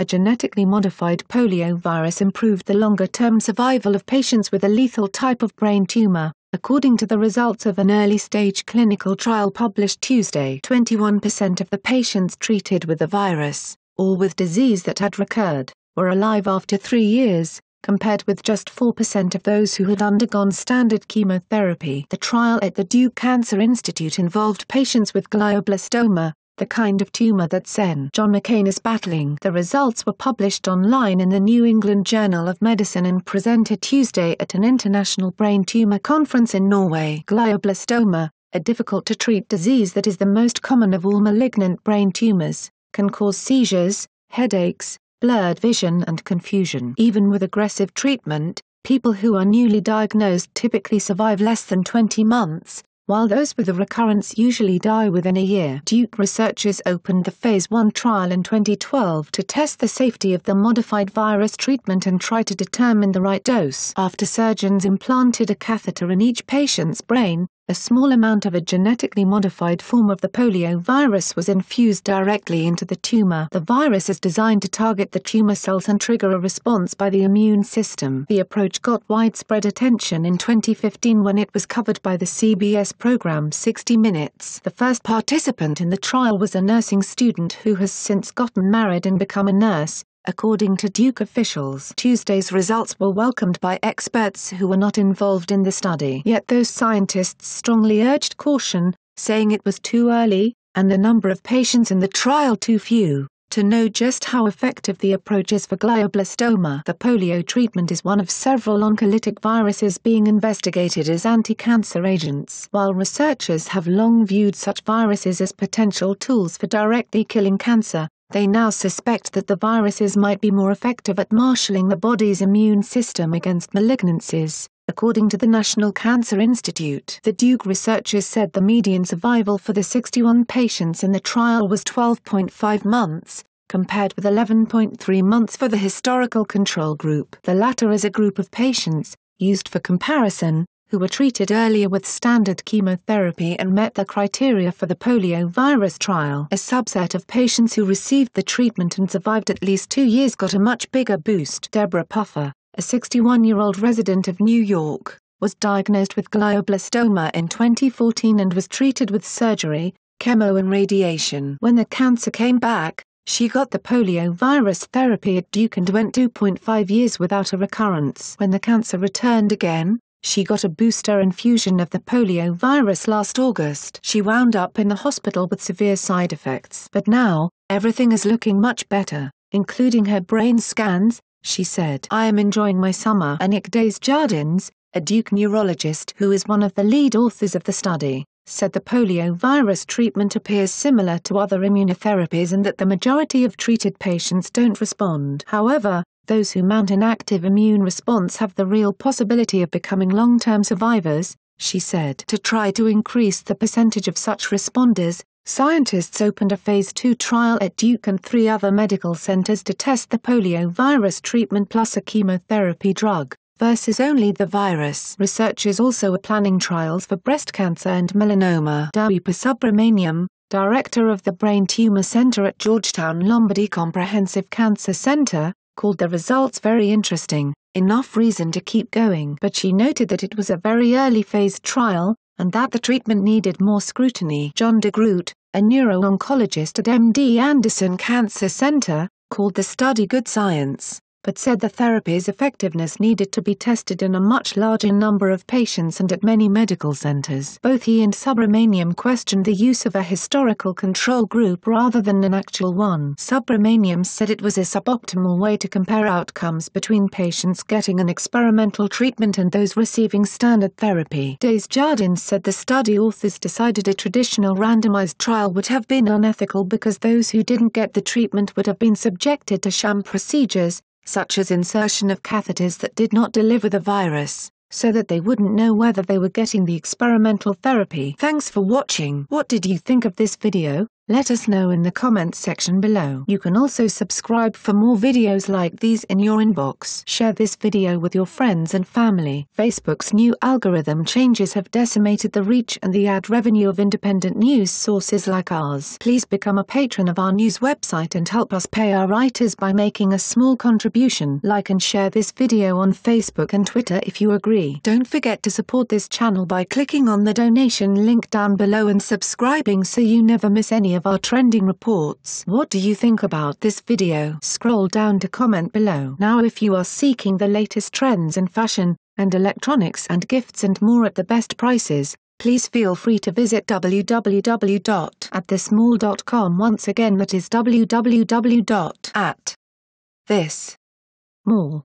a genetically modified polio virus improved the longer-term survival of patients with a lethal type of brain tumor, according to the results of an early-stage clinical trial published Tuesday. 21% of the patients treated with the virus, or with disease that had recurred, were alive after three years, compared with just 4% of those who had undergone standard chemotherapy. The trial at the Duke Cancer Institute involved patients with glioblastoma, the kind of tumor that Sen. John McCain is battling. The results were published online in the New England Journal of Medicine and presented Tuesday at an international brain tumor conference in Norway. Glioblastoma, a difficult-to-treat disease that is the most common of all malignant brain tumors, can cause seizures, headaches, blurred vision and confusion. Even with aggressive treatment, people who are newly diagnosed typically survive less than 20 months, while those with a recurrence usually die within a year. Duke researchers opened the Phase 1 trial in 2012 to test the safety of the modified virus treatment and try to determine the right dose. After surgeons implanted a catheter in each patient's brain, a small amount of a genetically modified form of the polio virus was infused directly into the tumor. The virus is designed to target the tumor cells and trigger a response by the immune system. The approach got widespread attention in 2015 when it was covered by the CBS program 60 Minutes. The first participant in the trial was a nursing student who has since gotten married and become a nurse, according to Duke officials. Tuesday's results were welcomed by experts who were not involved in the study. Yet those scientists strongly urged caution, saying it was too early, and the number of patients in the trial too few, to know just how effective the approach is for glioblastoma. The polio treatment is one of several oncolytic viruses being investigated as anti-cancer agents. While researchers have long viewed such viruses as potential tools for directly killing cancer, they now suspect that the viruses might be more effective at marshalling the body's immune system against malignancies, according to the National Cancer Institute. The Duke researchers said the median survival for the 61 patients in the trial was 12.5 months, compared with 11.3 months for the historical control group. The latter is a group of patients, used for comparison, who were treated earlier with standard chemotherapy and met the criteria for the polio virus trial. A subset of patients who received the treatment and survived at least two years got a much bigger boost. Deborah Puffer, a 61-year-old resident of New York, was diagnosed with glioblastoma in 2014 and was treated with surgery, chemo and radiation. When the cancer came back, she got the polio virus therapy at Duke and went 2.5 years without a recurrence. When the cancer returned again, she got a booster infusion of the polio virus last August. She wound up in the hospital with severe side effects. But now, everything is looking much better, including her brain scans, she said. I am enjoying my summer. Annick Desjardins, a Duke neurologist who is one of the lead authors of the study, said the polio virus treatment appears similar to other immunotherapies and that the majority of treated patients don't respond. However, those who mount an active immune response have the real possibility of becoming long-term survivors, she said. To try to increase the percentage of such responders, scientists opened a phase 2 trial at Duke and three other medical centers to test the polio virus treatment plus a chemotherapy drug, versus only the virus. Researchers also are planning trials for breast cancer and melanoma. Deepa Subramaniam, director of the Brain Tumor Center at Georgetown Lombardi Comprehensive Cancer Center, called the results very interesting, enough reason to keep going. But she noted that it was a very early phase trial, and that the treatment needed more scrutiny. John DeGroot, a neuro-oncologist at MD Anderson Cancer Center, called the study good science but said the therapy's effectiveness needed to be tested in a much larger number of patients and at many medical centers. Both he and Subramaniam questioned the use of a historical control group rather than an actual one. Subramaniam said it was a suboptimal way to compare outcomes between patients getting an experimental treatment and those receiving standard therapy. Desjardins said the study authors decided a traditional randomized trial would have been unethical because those who didn't get the treatment would have been subjected to sham procedures, such as insertion of catheters that did not deliver the virus, so that they wouldn't know whether they were getting the experimental therapy. Thanks for watching. What did you think of this video? Let us know in the comments section below. You can also subscribe for more videos like these in your inbox. Share this video with your friends and family. Facebook's new algorithm changes have decimated the reach and the ad revenue of independent news sources like ours. Please become a patron of our news website and help us pay our writers by making a small contribution. Like and share this video on Facebook and Twitter if you agree. Don't forget to support this channel by clicking on the donation link down below and subscribing so you never miss any of of our trending reports. What do you think about this video? Scroll down to comment below. Now if you are seeking the latest trends in fashion, and electronics and gifts and more at the best prices, please feel free to visit www.atthismall.com once again that is www.atthismall.com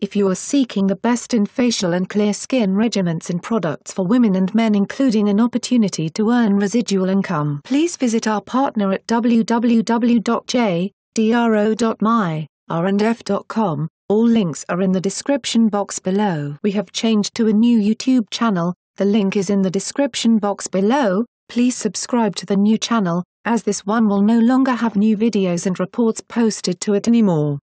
if you are seeking the best in facial and clear skin regimens and products for women and men including an opportunity to earn residual income, please visit our partner at www.jdro.my, r&f.com. All links are in the description box below. We have changed to a new YouTube channel, the link is in the description box below. Please subscribe to the new channel, as this one will no longer have new videos and reports posted to it anymore.